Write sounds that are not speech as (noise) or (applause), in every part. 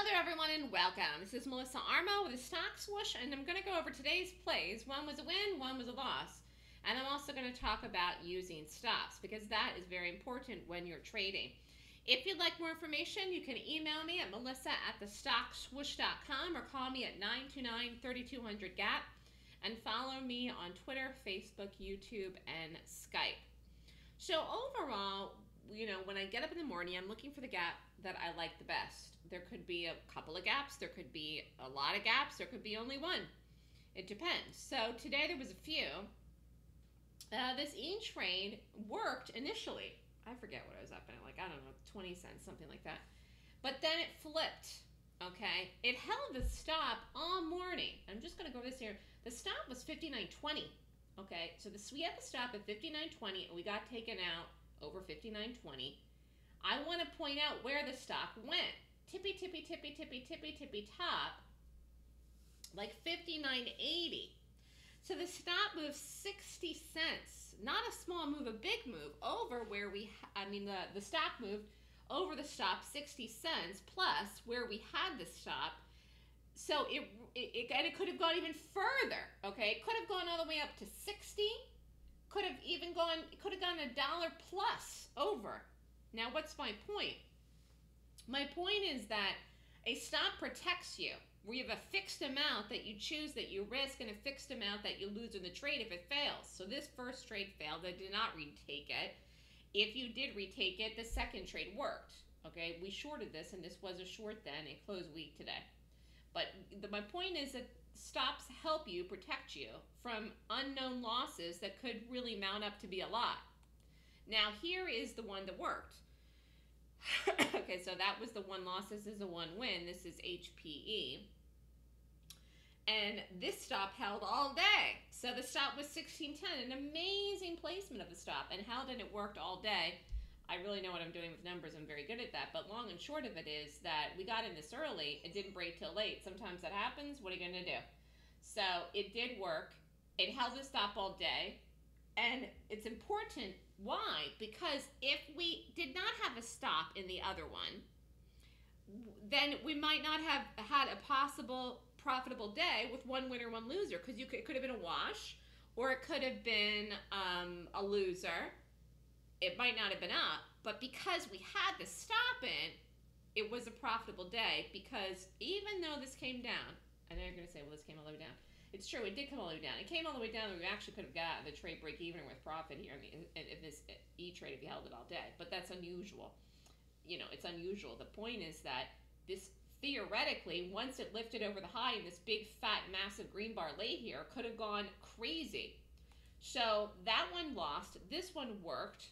Hello there, everyone, and welcome. This is Melissa Armo with a Stock Swoosh, and I'm going to go over today's plays. One was a win, one was a loss. And I'm also going to talk about using stops because that is very important when you're trading. If you'd like more information, you can email me at melissa at thestockswoosh.com or call me at 929-3200-GAP and follow me on Twitter, Facebook, YouTube, and Skype. So overall, you know, when I get up in the morning, I'm looking for the gap that I like the best. There could be a couple of gaps, there could be a lot of gaps, there could be only one. It depends. So today there was a few. Uh, this E trade worked initially. I forget what I was up at, like, I don't know, 20 cents, something like that. But then it flipped, okay? It held the stop all morning. I'm just going to go this here. The stop was 59.20, okay? So the, we had the stop at 59.20, and we got taken out over 59.20. I want to point out where the stock went. Tippy, tippy, tippy, tippy, tippy, tippy top, like 59.80. So the stop moved 60 cents. Not a small move, a big move over where we, I mean, the, the stock moved over the stop 60 cents plus where we had the stop. So it, it, and it could have gone even further, okay? It could have gone all the way up to 60. Could have even gone, could have gone a dollar plus over. Now, what's my point? My point is that a stop protects you where you have a fixed amount that you choose that you risk and a fixed amount that you lose in the trade if it fails. So this first trade failed. I did not retake it. If you did retake it, the second trade worked. Okay, we shorted this and this was a short then. It closed weak today. But the, my point is that stops help you protect you from unknown losses that could really mount up to be a lot. Now here is the one that worked. (coughs) okay, so that was the one loss. This is a one win. This is HPE. And this stop held all day. So the stop was 1610, an amazing placement of the stop, and held and it worked all day. I really know what I'm doing with numbers. I'm very good at that. But long and short of it is that we got in this early. It didn't break till late. Sometimes that happens. What are you going to do? So it did work. It held the stop all day. And it's important. Why? Because if we did not have a stop in the other one, then we might not have had a possible profitable day with one winner, one loser. Because you could, it could have been a wash, or it could have been um, a loser. It might not have been up, but because we had the stop in, it was a profitable day. Because even though this came down, I know you're going to say, well, this came all the way down. It's true, it did come all the way down. It came all the way down, and we actually could have got the trade break even with profit here in, this E trade if you held it all day. But that's unusual. You know, it's unusual. The point is that this theoretically, once it lifted over the high and this big, fat, massive green bar lay here, could have gone crazy. So that one lost. This one worked.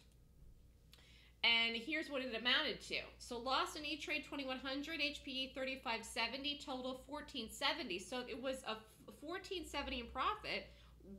And here's what it amounted to. So lost in E-Trade 2100, HPE 3570, total 1470. So it was a 1470 in profit,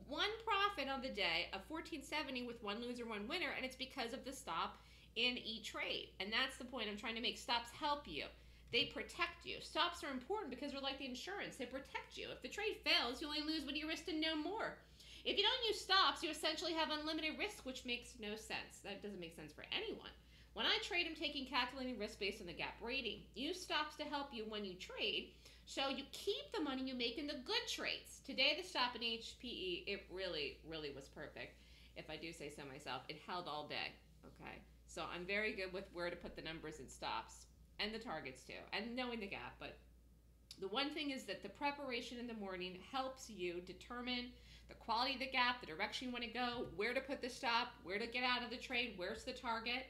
one profit on the day of 1470 with one loser, one winner, and it's because of the stop in E-Trade. And that's the point I'm trying to make. Stops help you. They protect you. Stops are important because they're like the insurance. They protect you. If the trade fails, you only lose what you risk and no more. If you don't use stops, you essentially have unlimited risk, which makes no sense. That doesn't make sense for anyone. When I trade, I'm taking calculating risk based on the gap rating. Use stops to help you when you trade, so you keep the money you make in the good trades. Today, the stop in HPE, it really, really was perfect. If I do say so myself, it held all day. Okay, so I'm very good with where to put the numbers and stops, and the targets too, and knowing the gap. But the one thing is that the preparation in the morning helps you determine the quality of the gap, the direction you want to go, where to put the stop, where to get out of the trade, where's the target.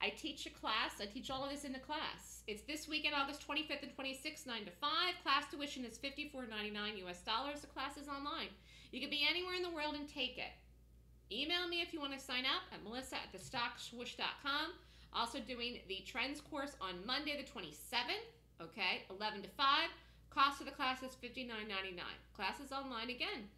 I teach a class. I teach all of this in the class. It's this weekend, August 25th and 26th, 9 to 5. Class tuition is $54.99 US dollars. The class is online. You can be anywhere in the world and take it. Email me if you want to sign up at melissa at thestockswoosh.com. Also doing the trends course on Monday the 27th, okay, 11 to 5. Cost of the class is $59.99. Class is online again.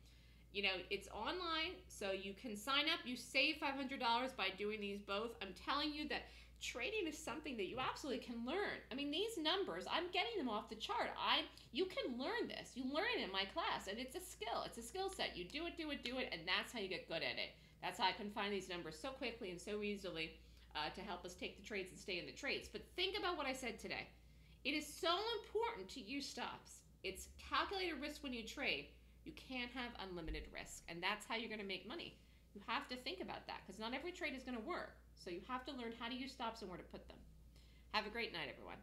You know it's online so you can sign up. You save $500 by doing these both. I'm telling you that trading is something that you absolutely can learn. I mean these numbers i'm getting them off the chart. I you can learn this. You learn it in my class and it's a skill. It's a skill set. You do it do it do it and that's how you get good at it. That's how i can find these numbers so quickly and so easily uh, to help us take the trades and stay in the trades. But think about what i said today It is so important to use stops. It's calculated risk when you trade. You can't have unlimited risk, and that's how you're going to make money. You have to think about that because not every trade is going to work. So you have to learn how to use stops and where to put them. Have a great night, everyone.